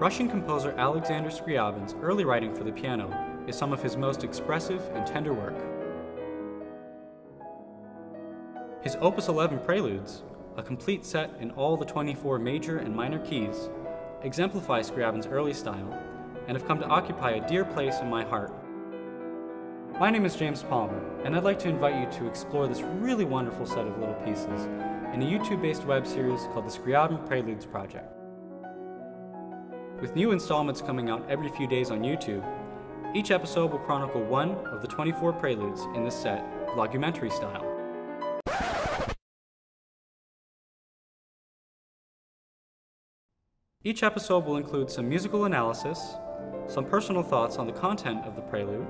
Russian composer Alexander Scriabin's early writing for the piano is some of his most expressive and tender work. His Opus 11 Preludes, a complete set in all the 24 major and minor keys, exemplify Scriabin's early style and have come to occupy a dear place in my heart. My name is James Palmer, and I'd like to invite you to explore this really wonderful set of little pieces in a YouTube-based web series called the Scriabin Preludes Project. With new installments coming out every few days on YouTube, each episode will chronicle one of the 24 preludes in this set, vlogumentary style. Each episode will include some musical analysis, some personal thoughts on the content of the prelude,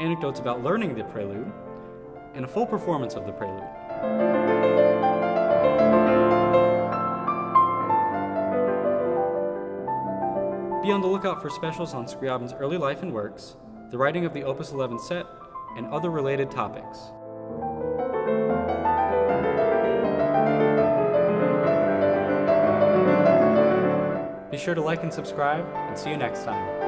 anecdotes about learning the prelude, and a full performance of the prelude. Be on the lookout for specials on Scriabin's early life and works, the writing of the Opus 11 set, and other related topics. Be sure to like and subscribe, and see you next time.